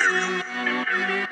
Sure.